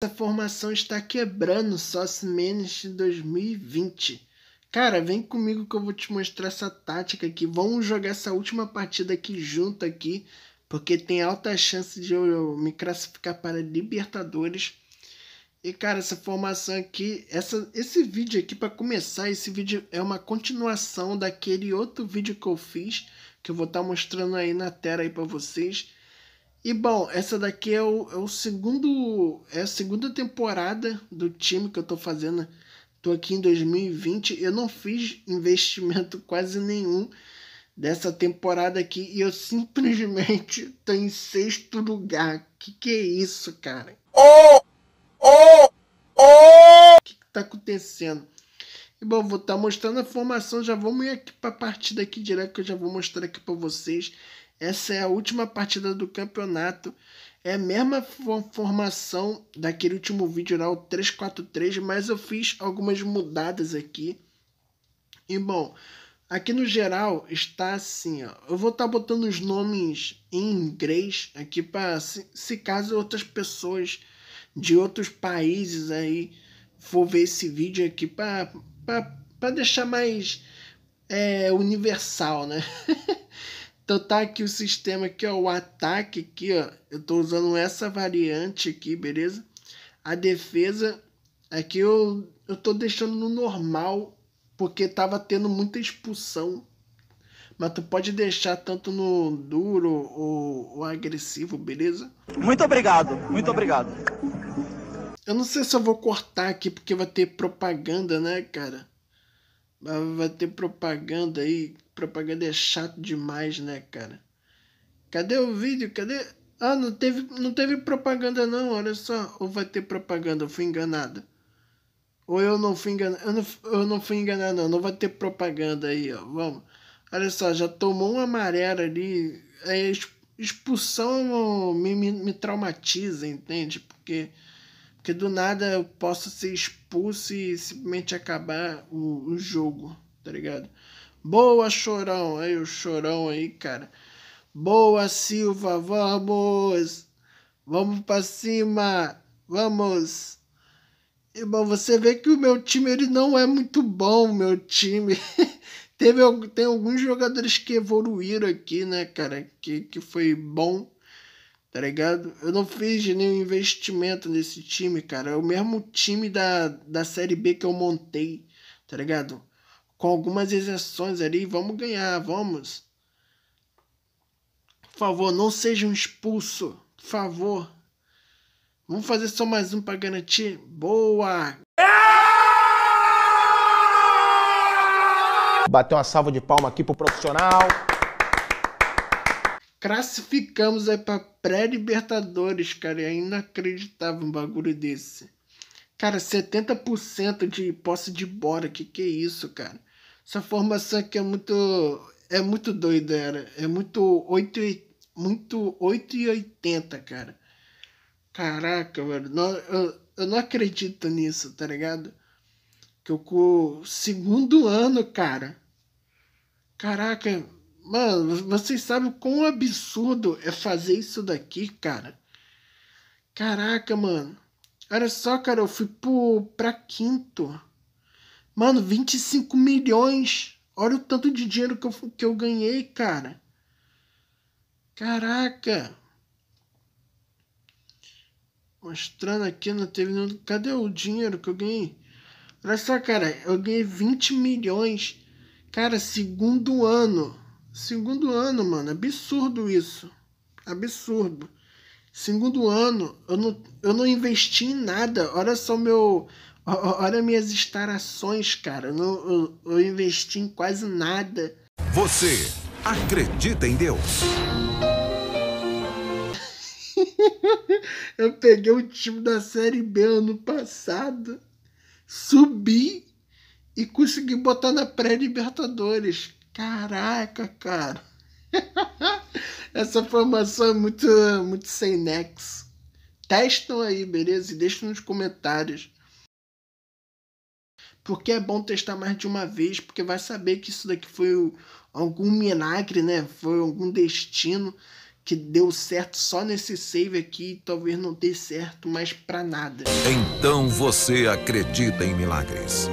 Essa formação está quebrando Sauce Menes de 2020. Cara, vem comigo que eu vou te mostrar essa tática aqui. Vamos jogar essa última partida aqui junto aqui, porque tem alta chance de eu me classificar para Libertadores. E cara, essa formação aqui, essa, esse vídeo aqui para começar, esse vídeo é uma continuação daquele outro vídeo que eu fiz, que eu vou estar tá mostrando aí na tela aí para vocês. E bom, essa daqui é o, é o segundo, é a segunda temporada do time que eu tô fazendo. Tô aqui em 2020, eu não fiz investimento quase nenhum dessa temporada aqui e eu simplesmente tô em sexto lugar. Que que é isso, cara? Oh! Oh! Oh! O que, que tá acontecendo? E bom, vou estar tá mostrando a formação, já vamos ir aqui para a partida aqui direto que eu já vou mostrar aqui para vocês. Essa é a última partida do campeonato. É a mesma formação daquele último vídeo lá, o 343, mas eu fiz algumas mudadas aqui. E bom, aqui no geral está assim, ó. Eu vou estar tá botando os nomes em inglês aqui para se, se caso outras pessoas de outros países aí for ver esse vídeo aqui para deixar mais é, universal, né? então tá aqui o sistema aqui, ó, o ataque aqui, ó, eu tô usando essa variante aqui, beleza? A defesa aqui eu, eu tô deixando no normal porque tava tendo muita expulsão. Mas tu pode deixar tanto no duro ou, ou agressivo, beleza? Muito obrigado, muito obrigado. Eu não sei se eu vou cortar aqui porque vai ter propaganda, né, cara? Vai ter propaganda aí. Propaganda é chato demais, né, cara? Cadê o vídeo? Cadê? Ah, não teve, não teve propaganda não, olha só. Ou vai ter propaganda, eu fui enganado. Ou eu não fui enganado. Eu não, eu não fui enganado não, não vai ter propaganda aí, ó. Vamos. Olha só, já tomou uma amarela ali. A expulsão me, me, me traumatiza, entende? Porque porque do nada eu posso ser expulso e simplesmente acabar o, o jogo, tá ligado? Boa, Chorão. Aí o Chorão aí, cara. Boa, Silva. Vamos. Vamos pra cima. Vamos. E, bom, você vê que o meu time ele não é muito bom, meu time. Teve, tem alguns jogadores que evoluíram aqui, né, cara? Que, que foi bom tá ligado? Eu não fiz nenhum investimento nesse time, cara. É o mesmo time da, da Série B que eu montei, tá ligado? Com algumas exceções ali, vamos ganhar, vamos. Por favor, não seja um expulso, por favor. Vamos fazer só mais um para garantir. Boa! Bateu uma salva de palma aqui pro profissional classificamos aí para pré-libertadores, cara. É inacreditável um bagulho desse. Cara, 70% de posse de bora, que que é isso, cara? Essa formação aqui é muito é muito doida, era. É muito 8 muito 8 e 80, cara. Caraca, velho. Não, eu, eu não acredito nisso, tá ligado? Que eu com segundo ano, cara. Caraca, Mano, vocês sabem quão absurdo é fazer isso daqui, cara? Caraca, mano. Olha só, cara, eu fui pro, pra quinto. Mano, 25 milhões. Olha o tanto de dinheiro que eu, que eu ganhei, cara. Caraca. Mostrando aqui, não teve nenhum... Cadê o dinheiro que eu ganhei? Olha só, cara, eu ganhei 20 milhões. Cara, segundo ano. Segundo ano, mano, absurdo isso. Absurdo. Segundo ano, eu não, eu não investi em nada. Olha só meu. Olha minhas instalações, cara. Eu, não, eu, eu investi em quase nada. Você acredita em Deus? eu peguei o time da Série B ano passado, subi e consegui botar na pré-Libertadores. Caraca, cara. Essa formação é muito, muito sem nexo. Testam aí, beleza? E deixem nos comentários. Porque é bom testar mais de uma vez, porque vai saber que isso daqui foi algum milagre, né? Foi algum destino que deu certo só nesse save aqui, talvez não dê certo mais pra nada. Então você acredita em milagres.